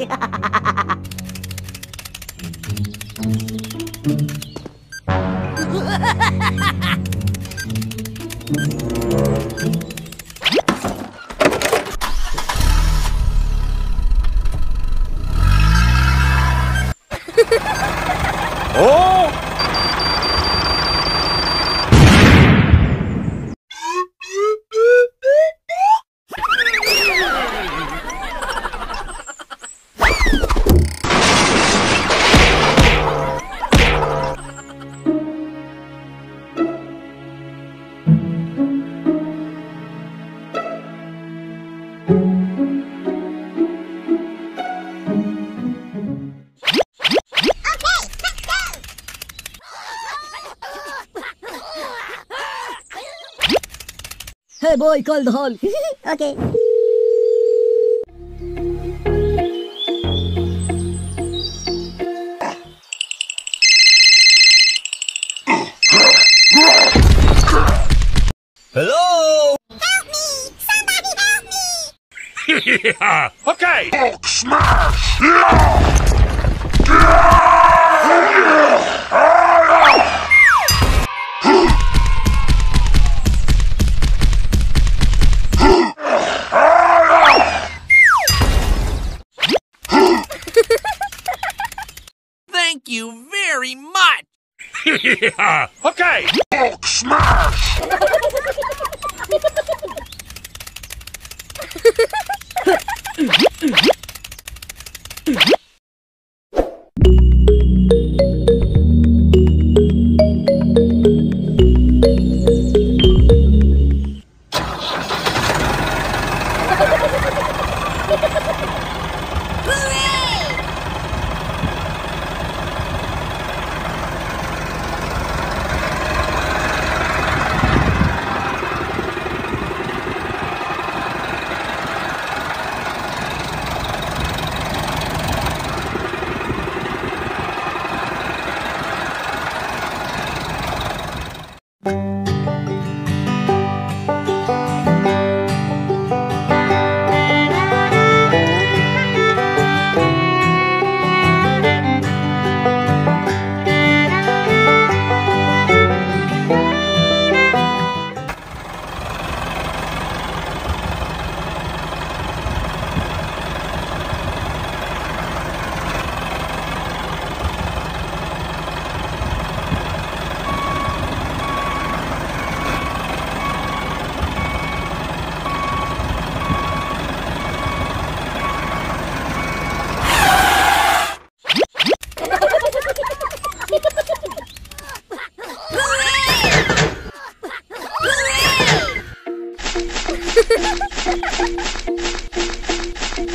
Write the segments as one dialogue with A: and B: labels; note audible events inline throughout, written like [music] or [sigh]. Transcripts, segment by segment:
A: Hey boy, call the hall. [laughs]
B: Okay.
C: Hello?
D: Help
C: me! Somebody help me! [laughs]
D: okay. Thank Okay. Look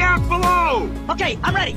D: out below.
A: Okay, I'm ready.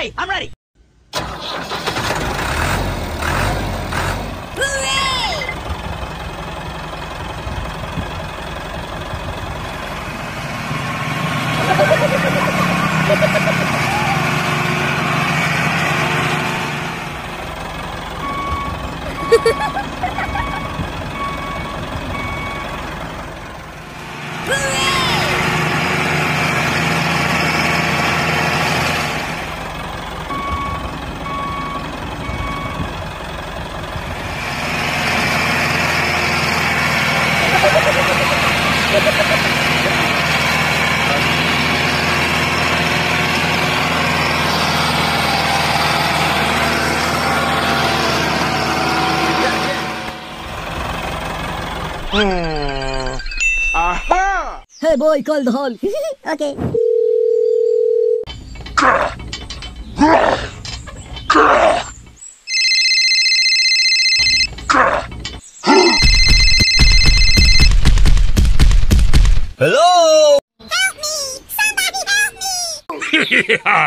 A: Okay, I'm ready. [laughs]
E: Aha!
A: Hey boy, call the hall. [laughs]
C: Okay.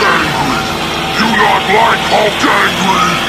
E: Do not like Hulk angry!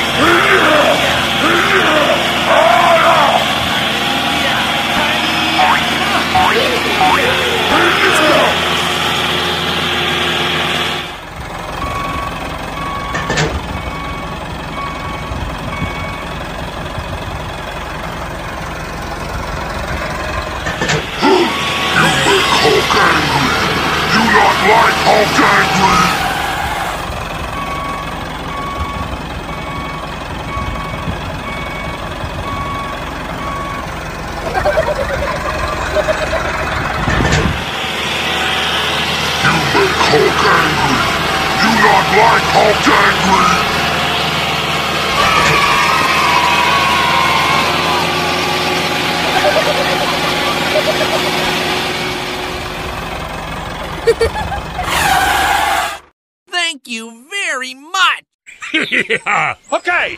D: Thank you very much. [laughs]
E: Okay!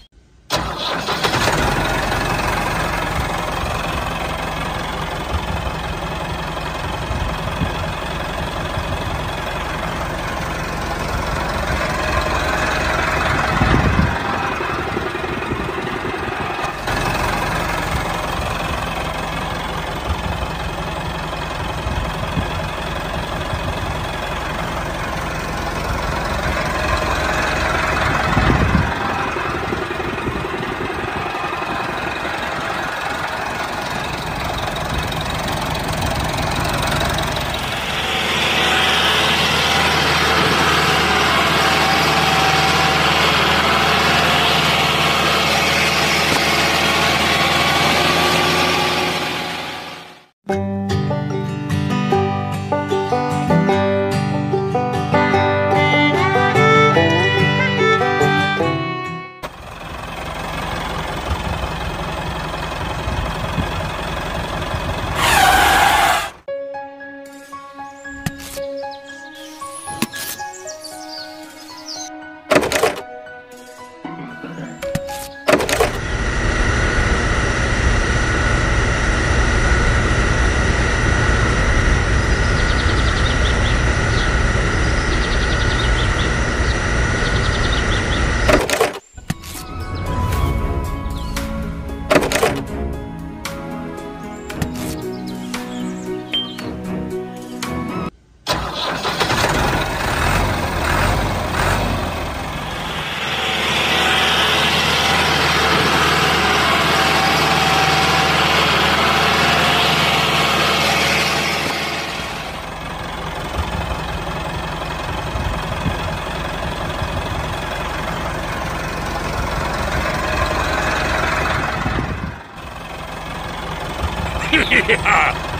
E: Yeah!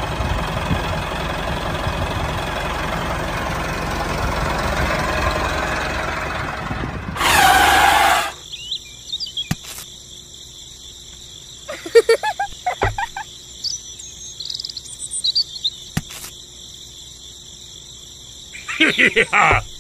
E: [laughs]